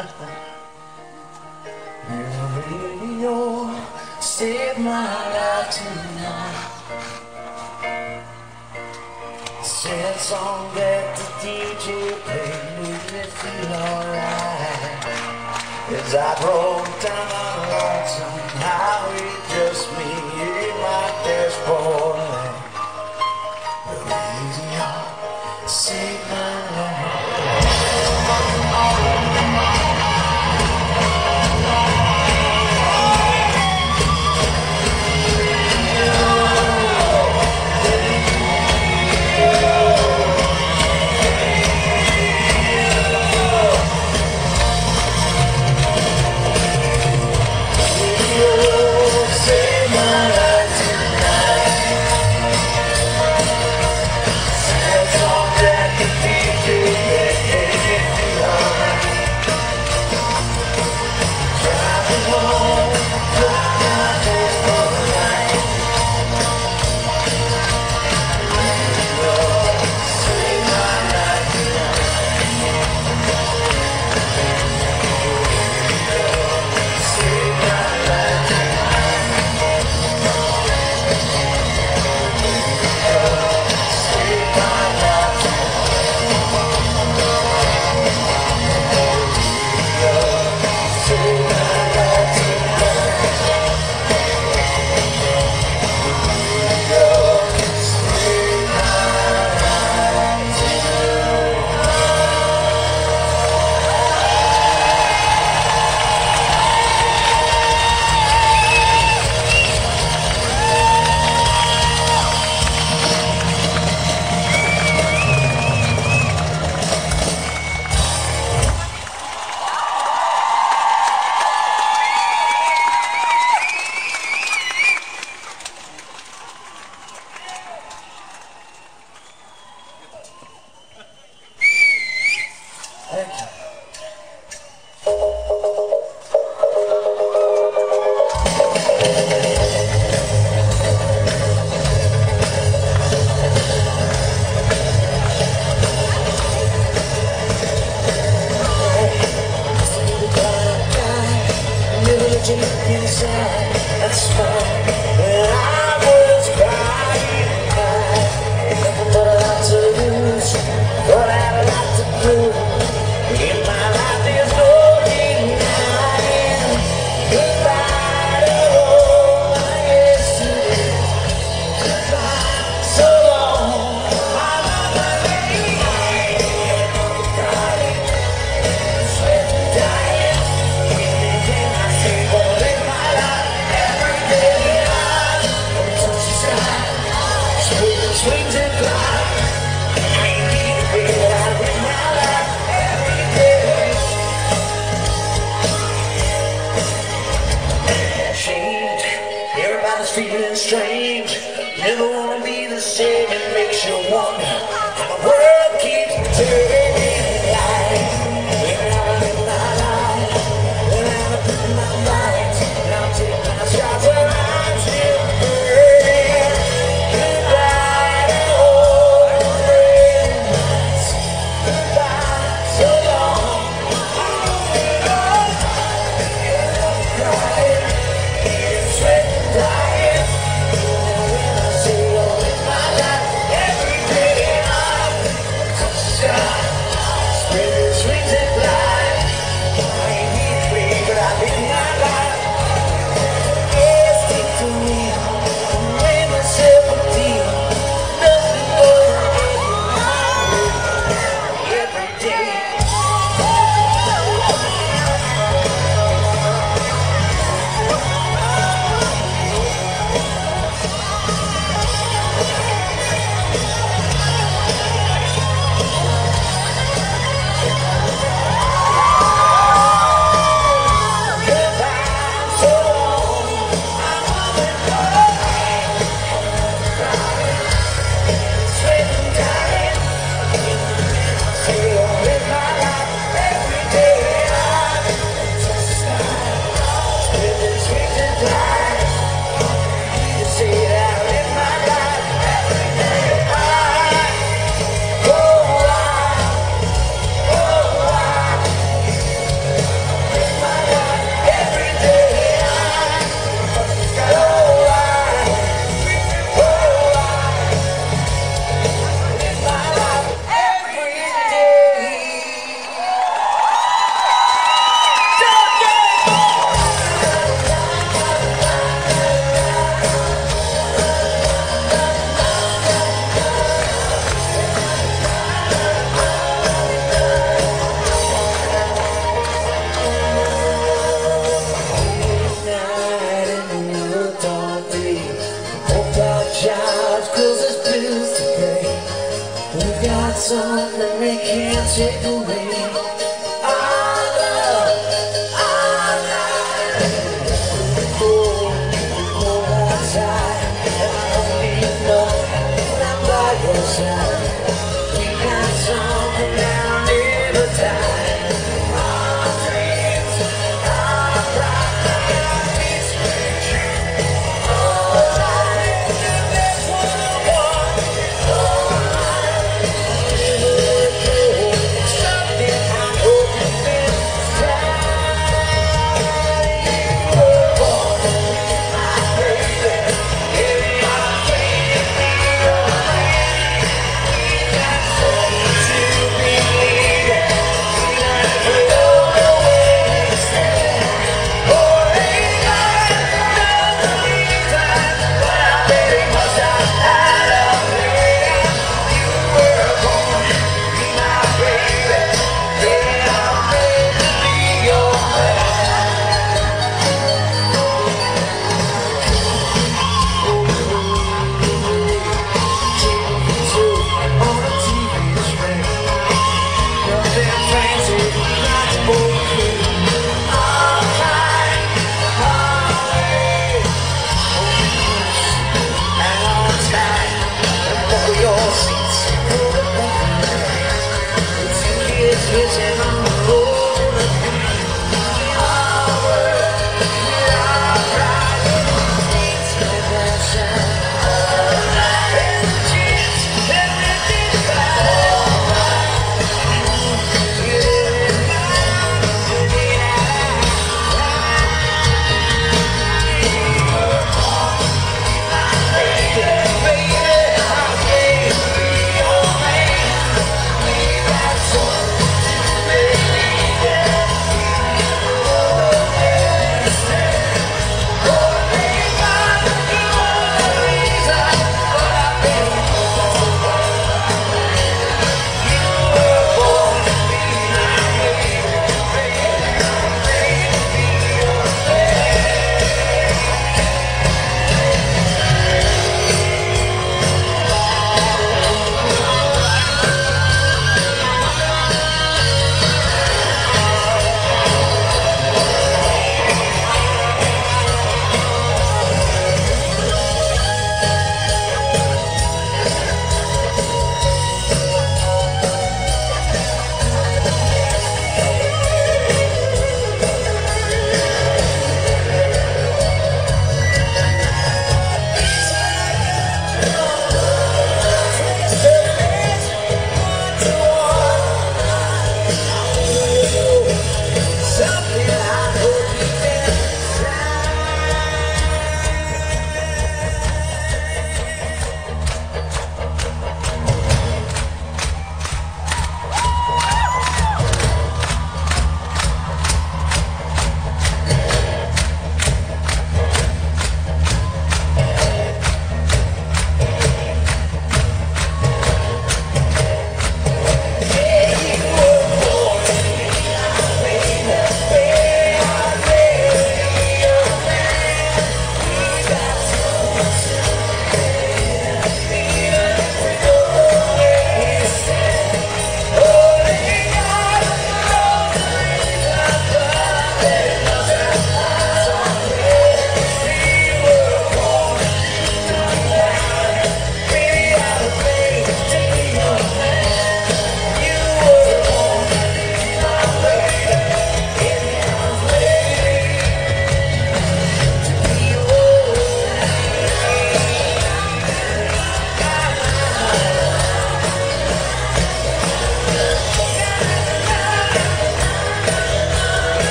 Your radio saved my life tonight. Sad song that the DJ played made me feel alright. As I broke down on lonesome highway.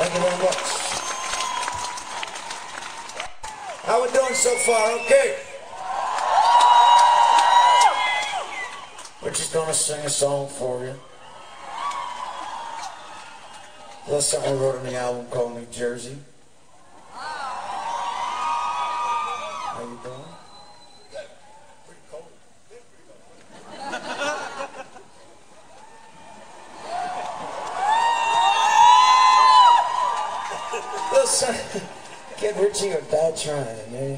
Thank you very much. How we doing so far? Okay. We're just gonna sing a song for you. Last time we wrote on the album called New Jersey. trying, man.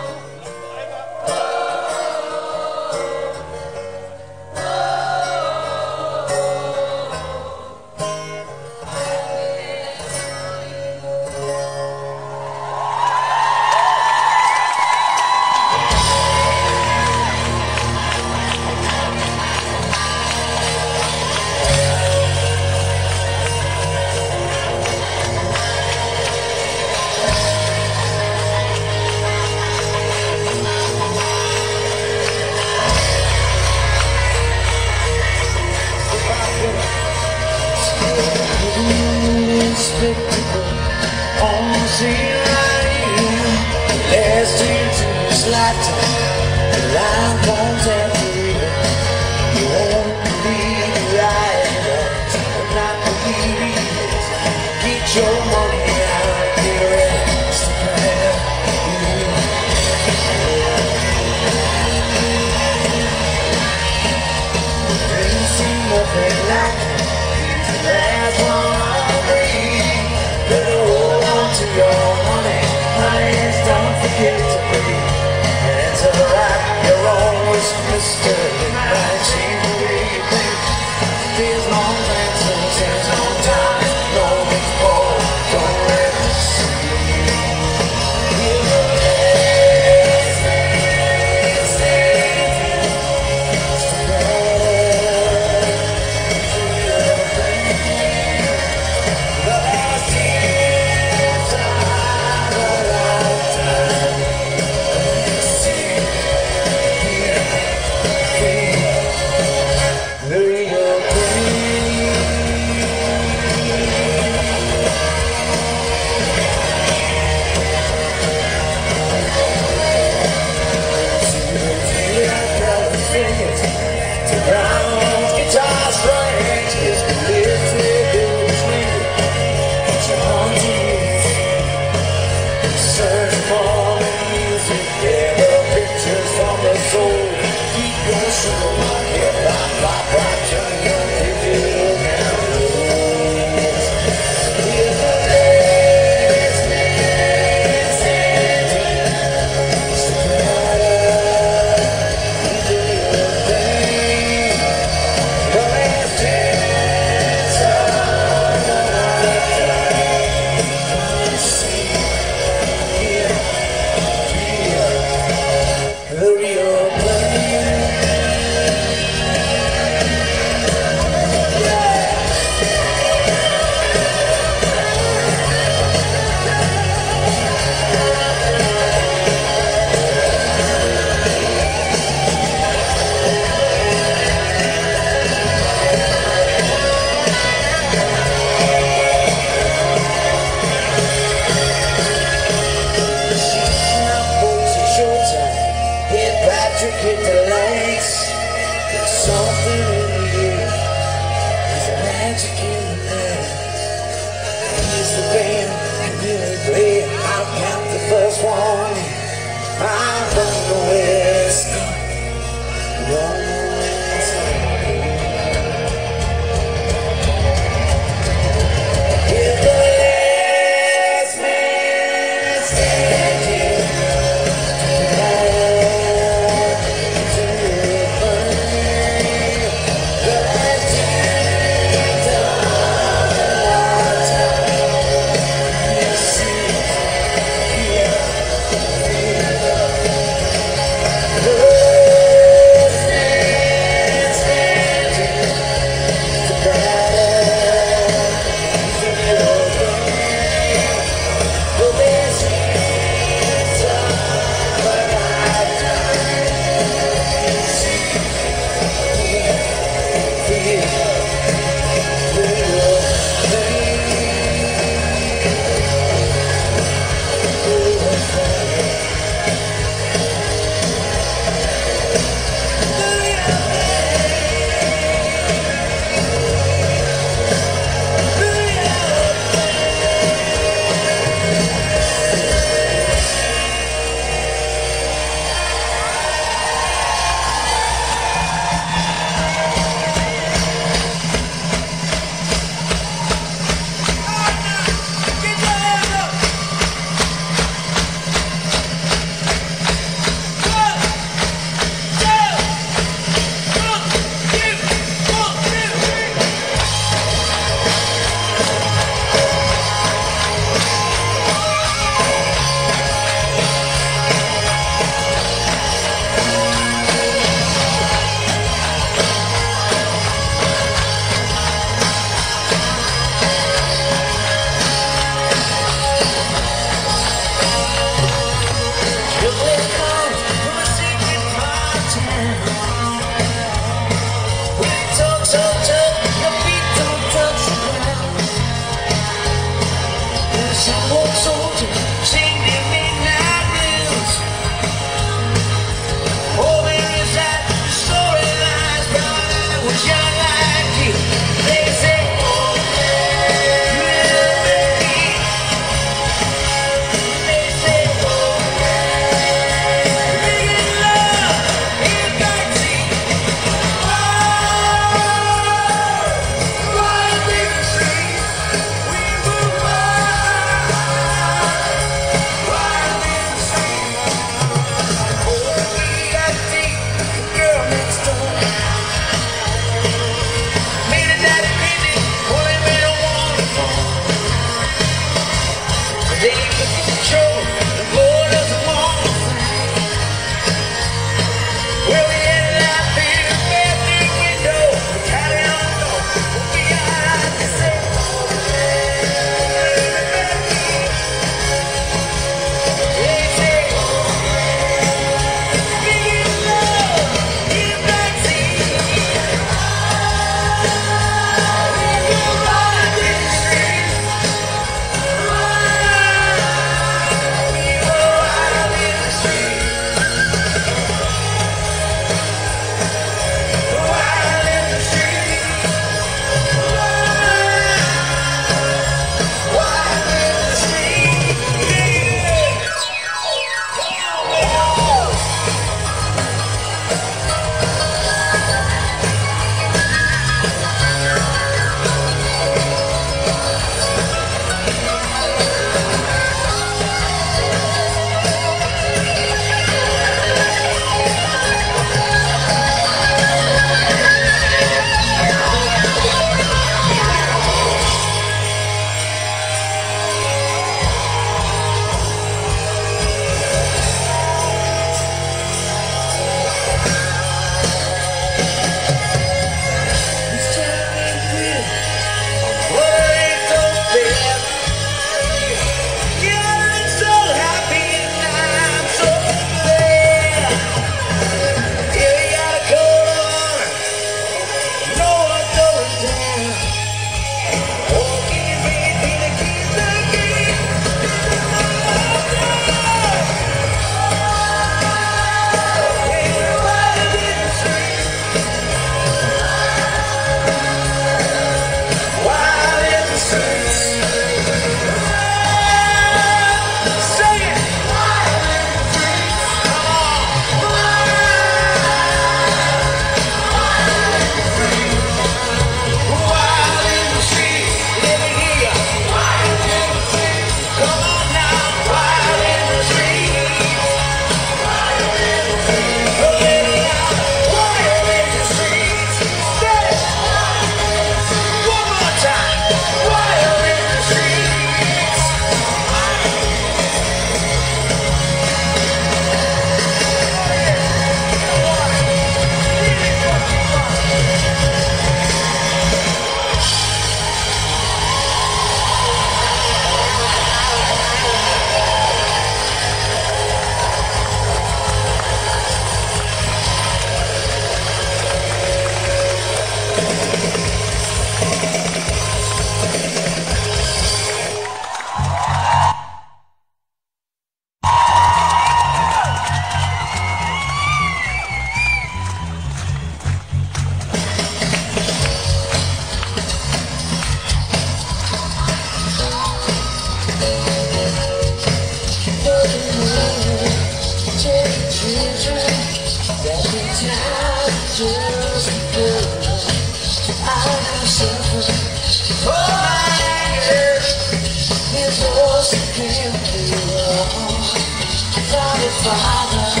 Father,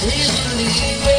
please believe